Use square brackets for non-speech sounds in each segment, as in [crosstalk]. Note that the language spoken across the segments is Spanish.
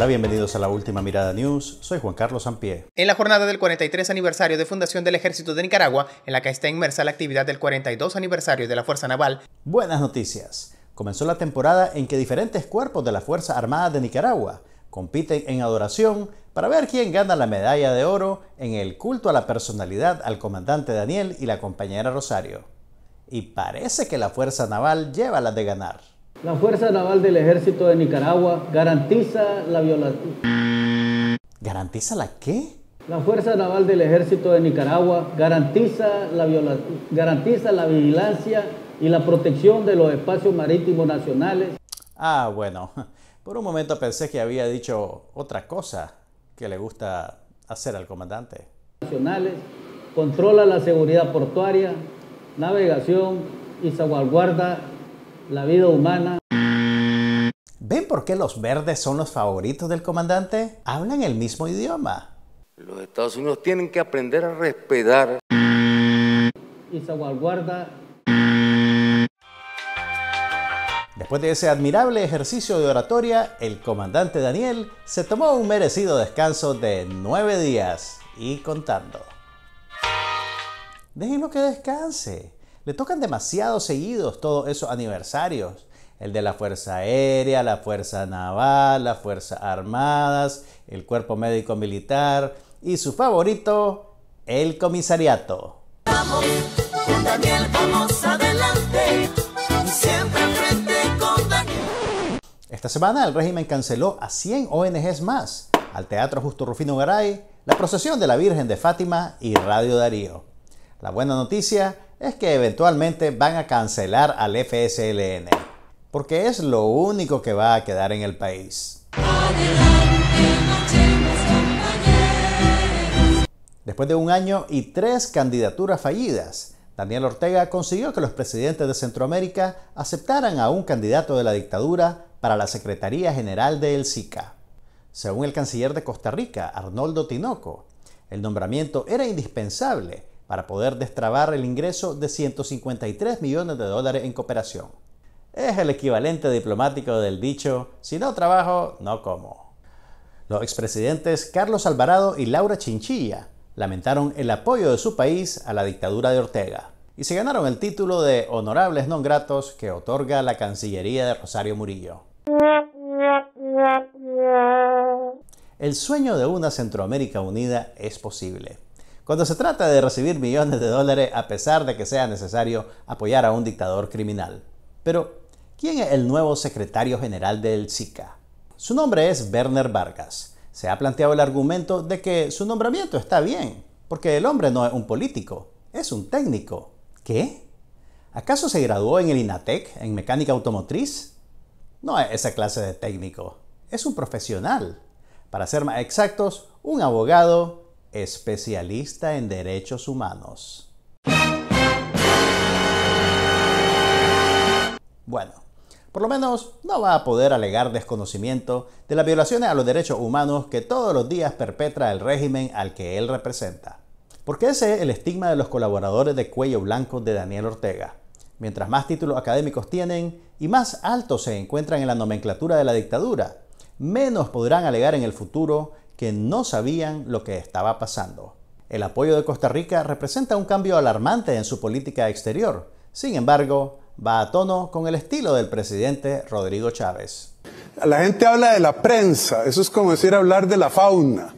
Hola, bienvenidos a la última mirada news. Soy Juan Carlos Sampié. En la jornada del 43 aniversario de fundación del Ejército de Nicaragua, en la que está inmersa la actividad del 42 aniversario de la Fuerza Naval. Buenas noticias. Comenzó la temporada en que diferentes cuerpos de la Fuerza Armada de Nicaragua compiten en adoración para ver quién gana la medalla de oro en el culto a la personalidad al comandante Daniel y la compañera Rosario. Y parece que la Fuerza Naval lleva la de ganar. La Fuerza Naval del Ejército de Nicaragua garantiza la violación. ¿Garantiza la qué? La Fuerza Naval del Ejército de Nicaragua garantiza la, garantiza la vigilancia y la protección de los espacios marítimos nacionales. Ah, bueno. Por un momento pensé que había dicho otra cosa que le gusta hacer al comandante. Nacionales, controla la seguridad portuaria, navegación y salvaguarda la vida humana. ¿Ven por qué los verdes son los favoritos del comandante? Hablan el mismo idioma. Los Estados Unidos tienen que aprender a respetar. Y salvaguarda Después de ese admirable ejercicio de oratoria, el comandante Daniel se tomó un merecido descanso de nueve días y contando. Déjenlo que descanse. Le tocan demasiado seguidos todos esos aniversarios. El de la Fuerza Aérea, la Fuerza Naval, las Fuerzas Armadas, el Cuerpo Médico Militar y su favorito, el Comisariato. Vamos, con Daniel, vamos adelante. Siempre frente con Daniel. Esta semana el régimen canceló a 100 ONGs más, al Teatro Justo Rufino Garay, la Procesión de la Virgen de Fátima y Radio Darío. La buena noticia es que eventualmente van a cancelar al FSLN, porque es lo único que va a quedar en el país. Después de un año y tres candidaturas fallidas, Daniel Ortega consiguió que los presidentes de Centroamérica aceptaran a un candidato de la dictadura para la Secretaría General del SICA. Según el canciller de Costa Rica, Arnoldo Tinoco, el nombramiento era indispensable para poder destrabar el ingreso de 153 millones de dólares en cooperación. Es el equivalente diplomático del dicho, si no trabajo, no como. Los expresidentes Carlos Alvarado y Laura Chinchilla lamentaron el apoyo de su país a la dictadura de Ortega y se ganaron el título de honorables non gratos que otorga la Cancillería de Rosario Murillo. El sueño de una Centroamérica unida es posible cuando se trata de recibir millones de dólares a pesar de que sea necesario apoyar a un dictador criminal. Pero, ¿quién es el nuevo secretario general del SICA? Su nombre es Werner Vargas. Se ha planteado el argumento de que su nombramiento está bien, porque el hombre no es un político, es un técnico. ¿Qué? ¿Acaso se graduó en el INATEC, en mecánica automotriz? No es esa clase de técnico, es un profesional. Para ser más exactos, un abogado especialista en derechos humanos. Bueno, por lo menos no va a poder alegar desconocimiento de las violaciones a los derechos humanos que todos los días perpetra el régimen al que él representa. Porque ese es el estigma de los colaboradores de cuello blanco de Daniel Ortega. Mientras más títulos académicos tienen y más altos se encuentran en la nomenclatura de la dictadura, menos podrán alegar en el futuro que no sabían lo que estaba pasando. El apoyo de Costa Rica representa un cambio alarmante en su política exterior. Sin embargo, va a tono con el estilo del presidente Rodrigo Chávez. La gente habla de la prensa, eso es como decir hablar de la fauna.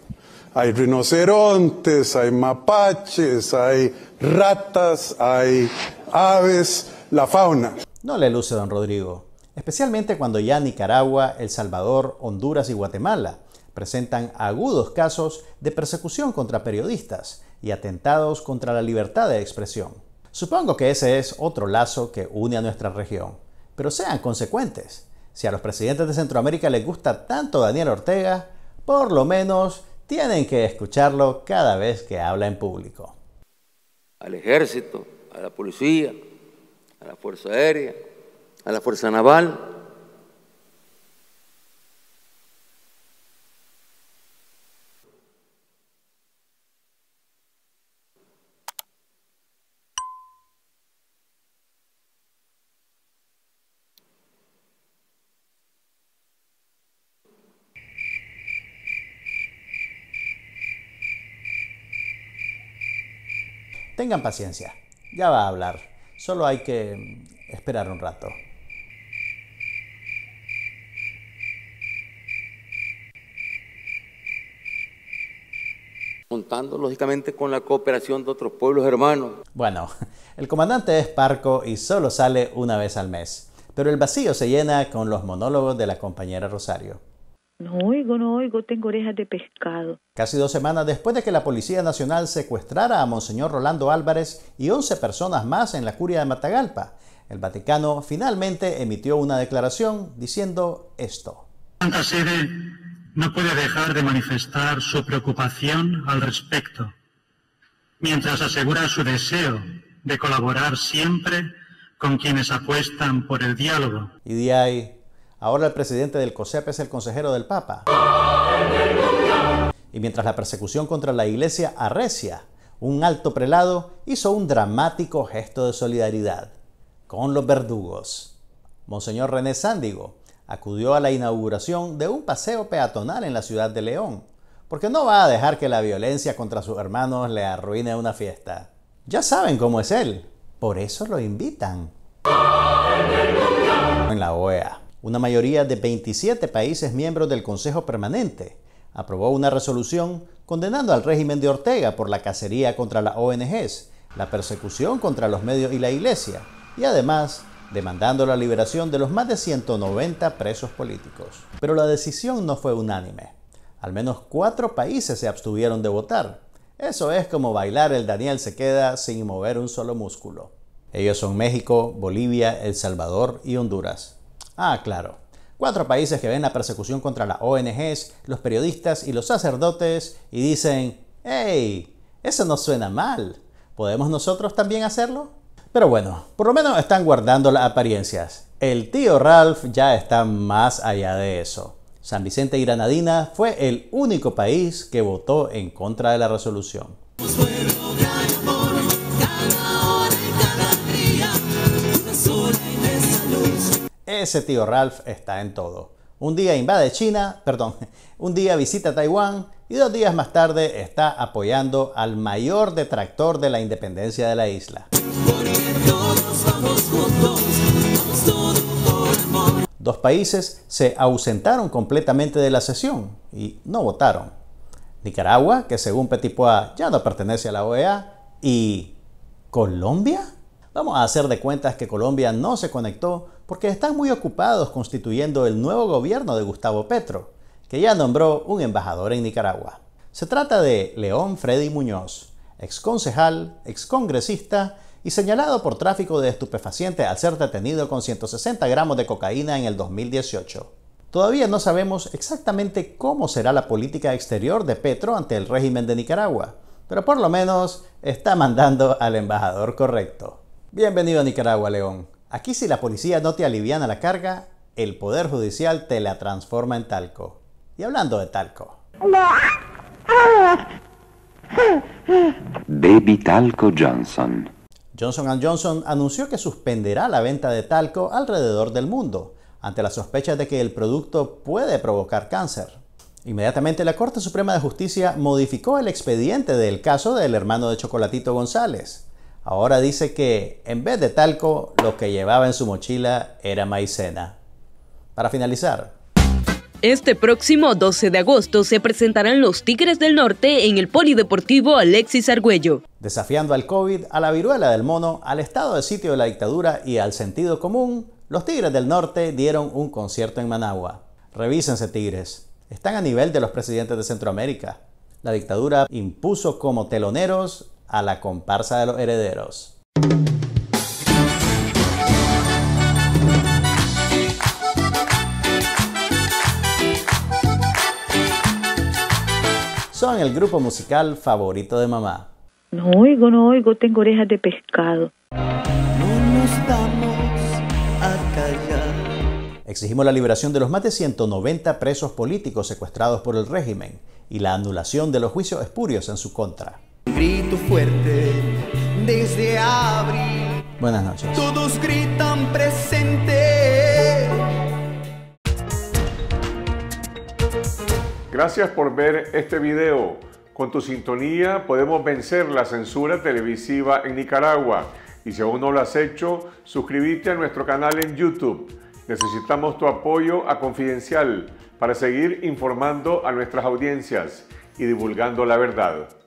Hay rinocerontes, hay mapaches, hay ratas, hay aves, la fauna. No le luce, don Rodrigo, especialmente cuando ya Nicaragua, El Salvador, Honduras y Guatemala presentan agudos casos de persecución contra periodistas y atentados contra la libertad de expresión. Supongo que ese es otro lazo que une a nuestra región, pero sean consecuentes. Si a los presidentes de Centroamérica les gusta tanto Daniel Ortega, por lo menos tienen que escucharlo cada vez que habla en público. Al ejército, a la policía, a la Fuerza Aérea, a la Fuerza Naval, tengan paciencia, ya va a hablar, solo hay que esperar un rato. contando lógicamente con la cooperación de otros pueblos hermanos. Bueno, [laughs] el comandante es parco y solo sale una vez al mes, pero el vacío se llena con los monólogos de la compañera Rosario. No oigo, no oigo, tengo orejas de pescado. Casi dos semanas después de que la Policía Nacional secuestrara a Monseñor Rolando Álvarez y 11 personas más en la curia de Matagalpa, el Vaticano finalmente emitió una declaración diciendo esto. Santa Sede no puede dejar de manifestar su preocupación al respecto, mientras asegura su deseo de colaborar siempre con quienes apuestan por el diálogo. Y de ahí, ahora el presidente del COSEP es el consejero del Papa. Y mientras la persecución contra la iglesia arrecia, un alto prelado hizo un dramático gesto de solidaridad con los verdugos. Monseñor René Sándigo, acudió a la inauguración de un paseo peatonal en la ciudad de León, porque no va a dejar que la violencia contra sus hermanos le arruine una fiesta. Ya saben cómo es él, por eso lo invitan. En la OEA, una mayoría de 27 países miembros del Consejo Permanente aprobó una resolución condenando al régimen de Ortega por la cacería contra las ONGs, la persecución contra los medios y la iglesia, y además demandando la liberación de los más de 190 presos políticos. Pero la decisión no fue unánime. Al menos cuatro países se abstuvieron de votar. Eso es como bailar el Daniel se queda sin mover un solo músculo. Ellos son México, Bolivia, El Salvador y Honduras. Ah, claro. Cuatro países que ven la persecución contra las ONGs, los periodistas y los sacerdotes y dicen, ¡Hey! Eso no suena mal. ¿Podemos nosotros también hacerlo? Pero bueno, por lo menos están guardando las apariencias. El tío Ralph ya está más allá de eso. San Vicente y Granadina fue el único país que votó en contra de la resolución. Ese tío Ralph está en todo. Un día invade China, perdón, [laughs] un día visita Taiwán y dos días más tarde está apoyando al mayor detractor de la independencia de la isla. Dos países se ausentaron completamente de la sesión y no votaron. Nicaragua, que según Petipoa ya no pertenece a la OEA, y Colombia. Vamos a hacer de cuentas que Colombia no se conectó porque están muy ocupados constituyendo el nuevo gobierno de Gustavo Petro, que ya nombró un embajador en Nicaragua. Se trata de León Freddy Muñoz, exconcejal, excongresista y señalado por tráfico de estupefacientes al ser detenido con 160 gramos de cocaína en el 2018. Todavía no sabemos exactamente cómo será la política exterior de Petro ante el régimen de Nicaragua, pero por lo menos está mandando al embajador correcto. Bienvenido a Nicaragua, León. Aquí si la policía no te aliviana la carga, el Poder Judicial te la transforma en talco. Y hablando de talco. Baby Talco Johnson. Johnson Johnson anunció que suspenderá la venta de talco alrededor del mundo, ante la sospecha de que el producto puede provocar cáncer. Inmediatamente la Corte Suprema de Justicia modificó el expediente del caso del hermano de Chocolatito González. Ahora dice que en vez de talco, lo que llevaba en su mochila era maicena. Para finalizar, este próximo 12 de agosto se presentarán los Tigres del Norte en el Polideportivo Alexis Argüello. Desafiando al COVID, a la viruela del mono, al estado de sitio de la dictadura y al sentido común, los Tigres del Norte dieron un concierto en Managua. Revísense, Tigres. Están a nivel de los presidentes de Centroamérica. La dictadura impuso como teloneros a la comparsa de los herederos. son el grupo musical favorito de mamá. No oigo, no oigo, tengo orejas de pescado. No nos vamos a callar. Exigimos la liberación de los más de 190 presos políticos secuestrados por el régimen y la anulación de los juicios espurios en su contra. Grito fuerte desde abril. Buenas noches. Todos gritan presente. Gracias por ver este video. Con tu sintonía podemos vencer la censura televisiva en Nicaragua. Y si aún no lo has hecho, suscríbete a nuestro canal en YouTube. Necesitamos tu apoyo a Confidencial para seguir informando a nuestras audiencias y divulgando la verdad.